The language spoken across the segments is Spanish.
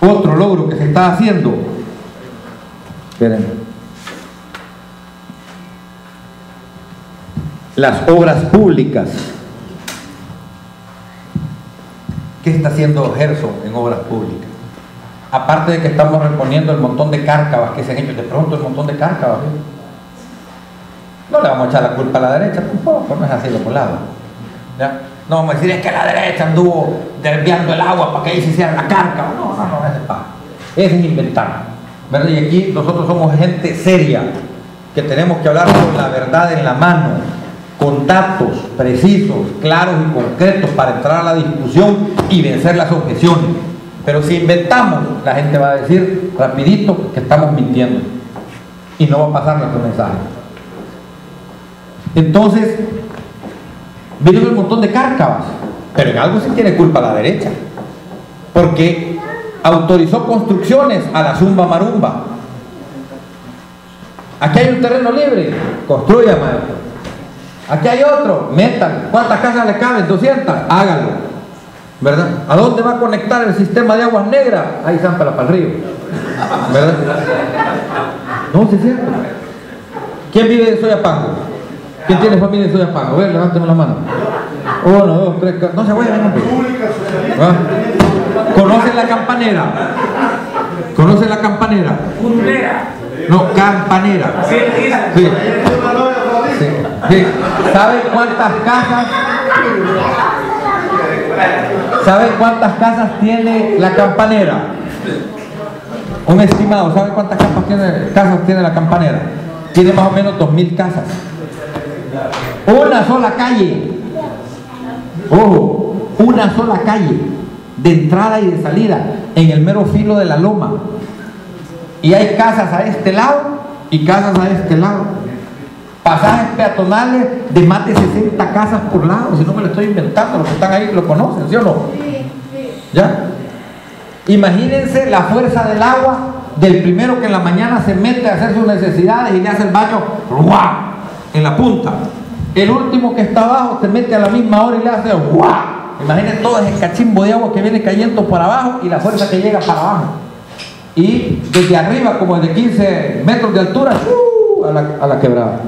Otro logro que se está haciendo. Esperen. Las obras públicas. ¿Qué está haciendo Gerson en obras públicas? Aparte de que estamos reponiendo el montón de cárcavas que se han hecho, de pronto el montón de cárcavas. ¿eh? No le vamos a echar la culpa a la derecha, tampoco, no es así lo lado. ¿Ya? No a decir es que la derecha anduvo desviando el agua para que ahí se hiciera la cárcava. No, no, no, es de paz. Es inventar. ¿verdad? Y aquí nosotros somos gente seria, que tenemos que hablar con la verdad en la mano, con datos precisos, claros y concretos para entrar a la discusión y vencer las objeciones. Pero si inventamos, la gente va a decir rapidito que estamos mintiendo y no va a pasar nuestro mensaje. Entonces, viene un montón de cárcavas, pero en algo sí tiene culpa la derecha, porque autorizó construcciones a la zumba marumba. Aquí hay un terreno libre, construya, maestro. Aquí hay otro, metan. ¿Cuántas casas le caben? 200, háganlo. ¿Verdad? ¿A dónde va a conectar el sistema de aguas negras? Ahí están para, el río. ¿Verdad? No, es cierto. ¿Quién vive en Soyapango? ¿Quién tiene familia en Soyapango? A ver, levánteme la mano. Uno, dos, tres, cuatro. No se vayan, hombre. ¿Conocen la campanera? ¿Conocen la campanera? No, campanera. Sí. sí. sí. ¿Saben cuántas casas? ¿Saben cuántas casas tiene la campanera? Un estimado, ¿saben cuántas casas tiene, casas tiene la campanera? Tiene más o menos dos mil casas. Una sola calle. Ojo, una sola calle de entrada y de salida en el mero filo de la loma. Y hay casas a este lado y casas a este lado. Pasajes peatonales de más de 60 casas por lado, si no me lo estoy inventando, los que están ahí lo conocen, ¿sí o no? ¿Ya? Imagínense la fuerza del agua del primero que en la mañana se mete a hacer sus necesidades y le hace el baño en la punta. El último que está abajo se mete a la misma hora y le hace ¡guau! Imaginen todo ese cachimbo de agua que viene cayendo por abajo y la fuerza que llega para abajo. Y desde arriba, como de 15 metros de altura, ¡uh! a, la, a la quebrada.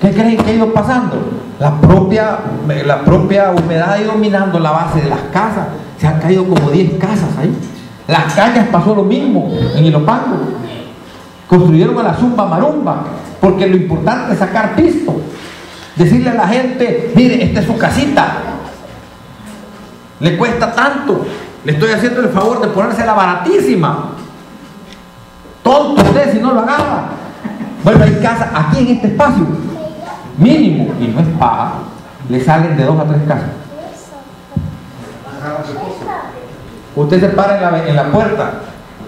¿Qué creen que ha ido pasando? La propia, la propia humedad ha ido minando la base de las casas. Se han caído como 10 casas ahí. Las calles pasó lo mismo en Ilopango. Construyeron a la zumba marumba, porque lo importante es sacar pisto. Decirle a la gente, mire, esta es su casita. Le cuesta tanto. Le estoy haciendo el favor de ponérsela baratísima. Tonto usted si no lo agarra. Bueno, hay casa aquí en este espacio mínimo, y no es paja, le salen de dos a tres casas. Usted se para en la, puerta,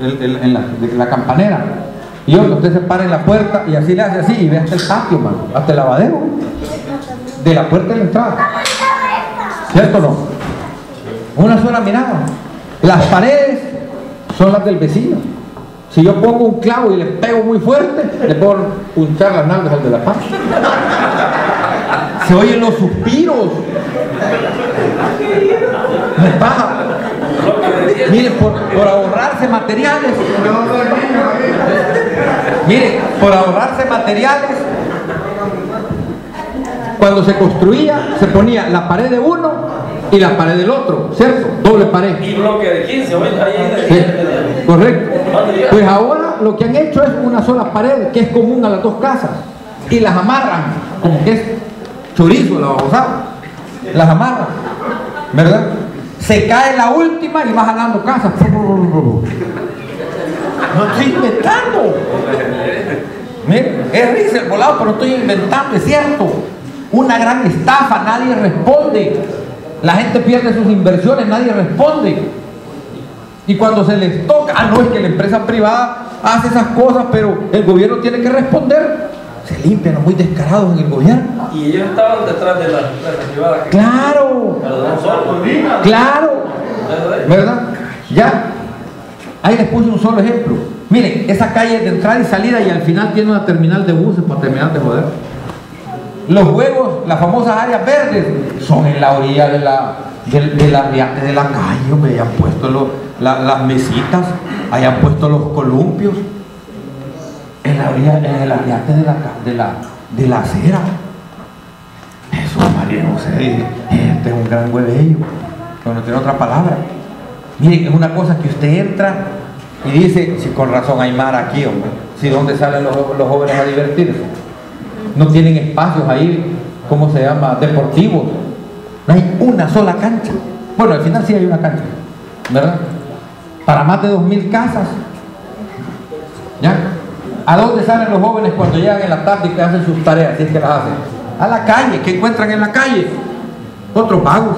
en, la campanera, y otro, usted se para en la puerta y así le hace así y ve hasta el patio, hasta el lavadero, de la puerta de la entrada. ¿Cierto o no? Una sola mirada. Las paredes son las del vecino. Si yo pongo un clavo y le pego muy fuerte, le puedo punchar las nalgas al de la paz. Se oyen los suspiros. Me paga. Mire, por, por, ahorrarse materiales. Mire, por ahorrarse materiales, cuando se construía, se ponía la pared de uno y la pared del otro, ¿cierto? Doble pared. Y bloque de 15, sí, Correcto. Pues ahora lo que han hecho es una sola pared que es común a las dos casas y las amarran, como que es chorizo la babosada. Las amarran, ¿verdad? Se cae la última y va jalando casas. No estoy inventando. Miren, es risa el volado, pero estoy inventando, es cierto. Una gran estafa, nadie responde. La gente pierde sus inversiones, nadie responde. Y cuando se les toca, ah, no es que la empresa privada hace esas cosas, pero el gobierno tiene que responder. Se limpian muy descarados en el gobierno. Y ellos estaban detrás de la empresa privada. Claro. Claro. ¿Verdad? Ya. Ahí les puse un solo ejemplo. Miren, esa calle de entrada y salida y al final tiene una terminal de buses para terminar de joder. Los huevos, las famosas áreas verdes, son en la orilla de la, de, la, de la calle, me han puesto las mesitas, hayan puesto los columpios en, la orilla- en el ariate de la, de la, de la acera. Jesús María José, este es un gran huevello, pero no tiene otra palabra. Miren, es una cosa que usted entra y dice, si con razón hay mar aquí, hombre, si dónde salen los, jóvenes a divertirse. No tienen espacios ahí, ¿cómo se llama? Deportivos. No hay una sola cancha. Bueno, al final sí hay una cancha, ¿verdad? Para más de dos mil casas. ¿Ya? ¿A dónde salen los jóvenes cuando llegan en la tarde y que hacen sus tareas? Si es que las hacen. A la calle. ¿Qué encuentran en la calle? Otros vagos.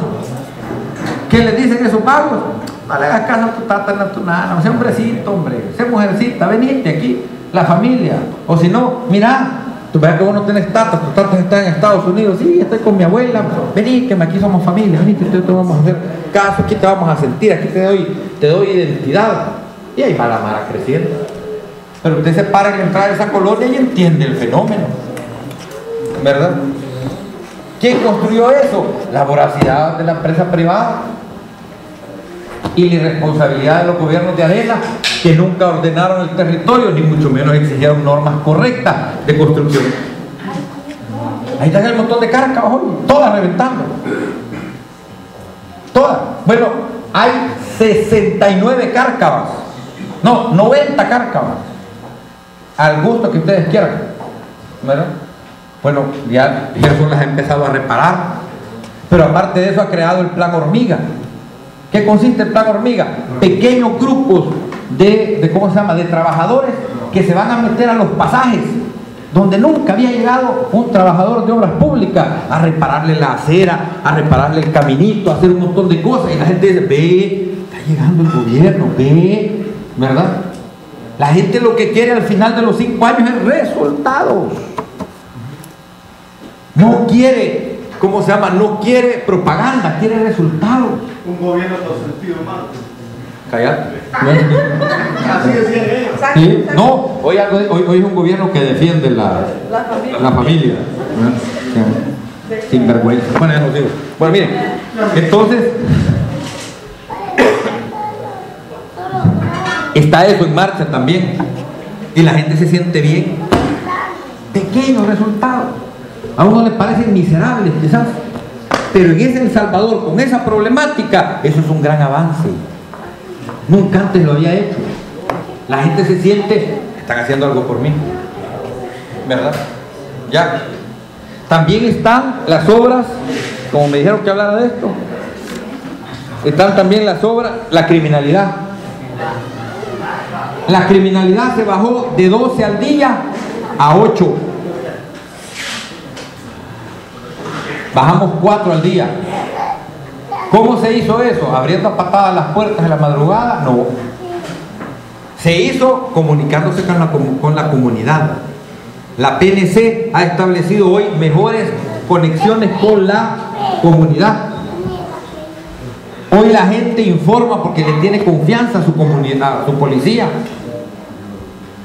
¿Qué les dicen esos vagos? A tu tata ni a tu nana. Sé hombrecito, hombre. Sé mujercita. Venite aquí. La familia. O si no, mira. Tú ves que vos no tenés tata. Tus tatas están en Estados Unidos. Sí, estoy con mi abuela. Vení, que aquí somos familia. Vení, que te, vamos a hacer caso. Aquí te vamos a sentir. Aquí te doy, te doy identidad. Y ahí va la mara creciendo. Pero usted se para en la entrada de esa colonia y entiende el fenómeno. ¿Verdad? ¿Quién construyó eso? La voracidad de la empresa privada y la irresponsabilidad de los gobiernos de arena que nunca ordenaron el territorio ni mucho menos exigieron normas correctas de construcción. Ahí están el montón de cárcavas hoy, todas reventando. Todas. Bueno, hay 69 cárcavas. No, 90 cárcavas. Al gusto que ustedes quieran. ¿Verdad? Bueno, ya Jesús las ha empezado a reparar. Pero aparte de eso ha creado el plan hormiga. ¿Qué consiste el plan hormiga? Pequeños grupos de, de, ¿cómo se llama? De trabajadores que se van a meter a los pasajes donde nunca había llegado un trabajador de obras públicas a repararle la acera, a repararle el caminito, a hacer un montón de cosas. Y la gente dice, ve, está llegando el gobierno, ve, ¿verdad? La gente lo que quiere al final de los cinco años es resultados. No quiere, ¿cómo se llama? No quiere propaganda, quiere resultados. Un gobierno con sentido mal. Callate. Así decían ellos. ¿Sí? No, hoy, hoy, hoy es un gobierno que defiende la, La familia. la familia. ¿no? Sí. Sin vergüenza. Bueno, ya no digo. Bueno, miren, entonces está eso en marcha también. Y la gente se siente bien. Pequeños resultados. A uno le parecen miserables quizás. Pero en ese El Salvador, con esa problemática, eso es un gran avance. Nunca antes lo había hecho. La gente se siente, están haciendo algo por mí. ¿Verdad? Ya. También están las obras, como me dijeron que hablara de esto, están también las obras, la criminalidad. La criminalidad se bajó de 12 al día a 8. Bajamos 4 al día. ¿Cómo se hizo eso? ¿Abriendo a patadas las puertas de la madrugada? No. Se hizo comunicándose con la, con la comunidad. La PNC ha establecido hoy mejores conexiones con la comunidad. Hoy la gente informa porque le tiene confianza su comunidad, a su policía.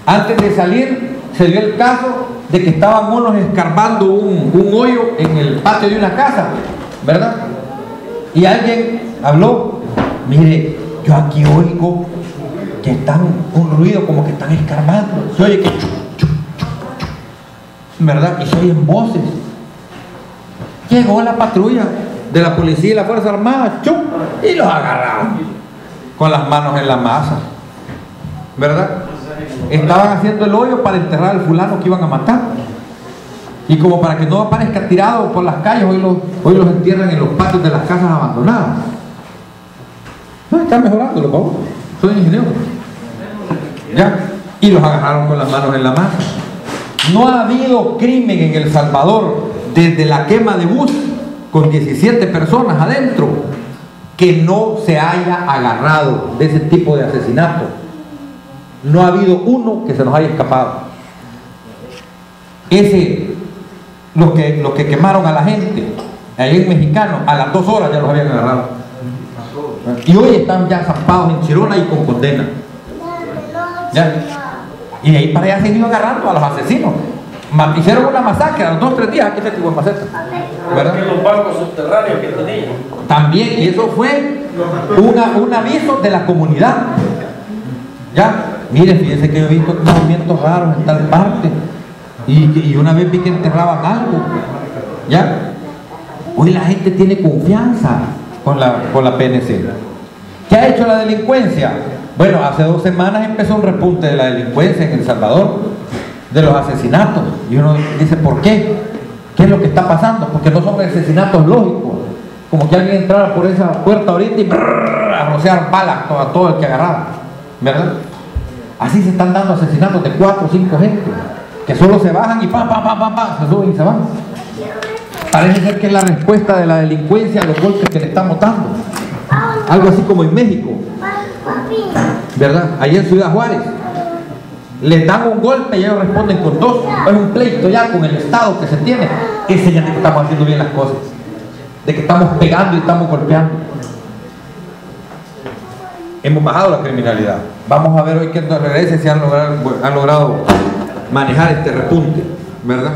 Antes de salir se dio el caso de que estaban unos escarbando un, un hoyo en el patio de una casa, ¿verdad? Y alguien habló, mire, yo aquí oigo que están un ruido como que están escarbando. Se oye que ¿verdad? Y se oyen voces. Llegó la patrulla de la policía y la Fuerza Armada, y los agarraron con las manos en la masa. ¿Verdad? Estaban haciendo el hoyo para enterrar al fulano que iban a matar. Y como para que no aparezca tirado por las calles, hoy los, hoy los entierran en los patios de las casas abandonadas. No, están mejorando los pavos. Son ingenieros. ¿Ya? Y los agarraron con las manos en la masa. No ha habido crimen en El Salvador desde la quema de bus con 17 personas adentro que no se haya agarrado de ese tipo de asesinato. No ha habido uno que se nos haya escapado. Ese, los que, los que quemaron a la gente, ahí en Mexicano, a las dos horas ya los habían agarrado. Y hoy están ya zampados en Chirona y con condena. ¿Ya? Y de ahí para allá se han ido agarrando a los asesinos. Hicieron una masacre a los dos tres días, aquí está tu maceta. ¿Verdad? Los bancos subterráneos que tenían. También, y eso fue una, un aviso de la comunidad. Ya, mire, fíjense que yo he visto movimientos raros en tal parte. Y, y una vez vi que enterraban algo. Ya. Hoy la gente tiene confianza con la, con la PNC. ¿Qué ha hecho la delincuencia? Bueno, hace dos semanas empezó un repunte de la delincuencia en El Salvador, de los asesinatos. Y uno dice, ¿por qué? ¿Qué es lo que está pasando? Porque no son asesinatos lógicos. Como que alguien entrara por esa puerta ahorita y brrr, a rociar balas a todo el que agarraba. ¿Verdad? Así se están dando asesinatos de cuatro o cinco gente. Que solo se bajan y pam, pam, pam, pam, pam, se suben y se van. Parece ser que es la respuesta de la delincuencia a los golpes que le estamos dando. Algo así como en México. ¿Verdad? Allí en Ciudad Juárez. Les dan un golpe y ellos responden con dos. Es un pleito ya con el Estado que se tiene. Es señal de que estamos haciendo bien las cosas. De que estamos pegando y estamos golpeando. Hemos bajado la criminalidad. Vamos a ver hoy que nos regrese si han logrado, han logrado manejar este repunte. ¿Verdad?